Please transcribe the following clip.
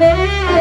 Música